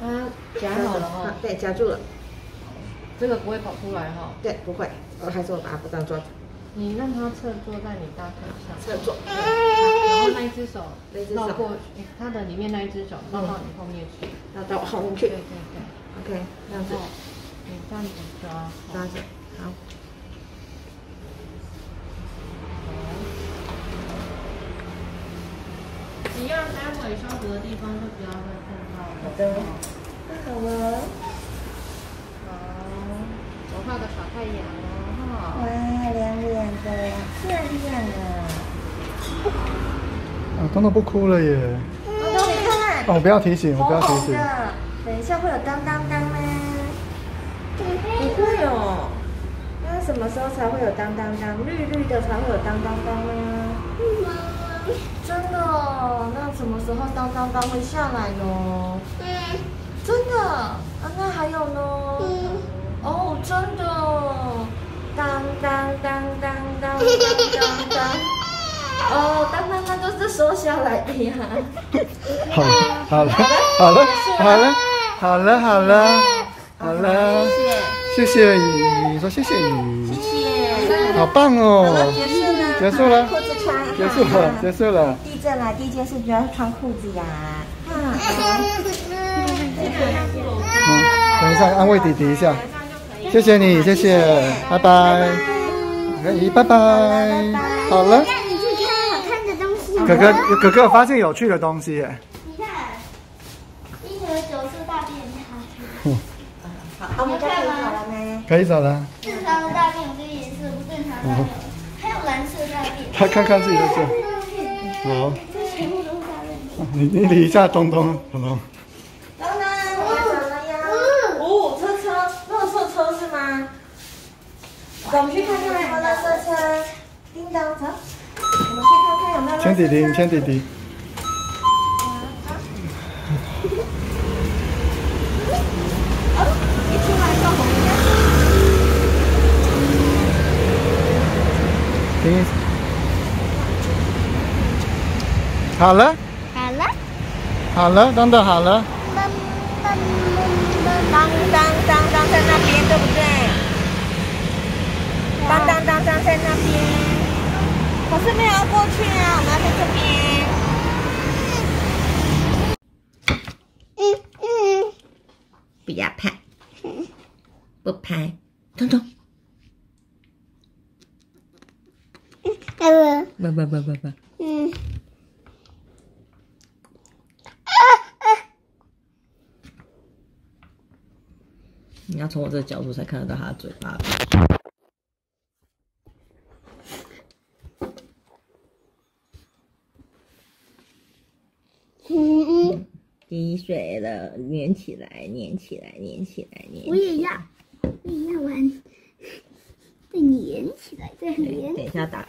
它夹好了哈，对，夹住了。这个不会跑出来哈。对，不会。我还是我把它这样抓。你让它侧坐在你大腿上。侧坐。然后那一只手绕过去，它的里面那一只手绕到你后面去，绕到后面去。对对对。OK，这样子。你这样子抓，抓着，好。一样，待会消毒的地方就不要再碰到了。好的，太好了。好，我画个小太阳哦，哈。哇，亮亮的，漂亮啊！啊，东东不哭了耶。东东，你看。哦，不要提醒，我不要提醒。等一下会有当当当吗？不会哦。那什么时候才会有当当当？绿绿的才会有当当当吗？真的？哦，那什么时候当当当会下来呢？嗯，真的啊，那还有呢？嗯，哦，真的，当当当当当当当当，哦，当当当都是说下来的呀。好了好了好了好了好了好了好了谢谢，谢谢你说谢谢你，谢谢，好棒哦，结束了结束了结束了结束了。结束了。地震了，第一件事就要穿裤子呀。嗯，等一下安慰弟弟一下。谢谢你，谢谢，拜拜。可以，拜拜。好了。带你去看好看的东西。哥哥，哥哥发现有趣的东西。你看，一盒九色大便，好。好，我们可以走了没？可以走了。正常的大便有这个颜色，不正常的大便。蓝色大便，他看看自己的手。好。你你理一下东东，东东。东东，我走了呀。哦，车车，垃圾车是吗？我们去看看有没有垃圾车。叮当，走。我们去看看有没有垃圾车。牵弟弟，牵弟弟。好了，好了，好了，等等好了。当当当当在那边，对不对？当当当当在那边，可是没有过去啊，我们要在这边。嗯嗯，不要拍，不拍，等等。不不不不不。嗯。你要从我这个角度才看得到他的嘴巴。滴水了，粘起来，粘起来，粘起来，粘。我也要，我也要玩。再粘起来，再粘。等一下打。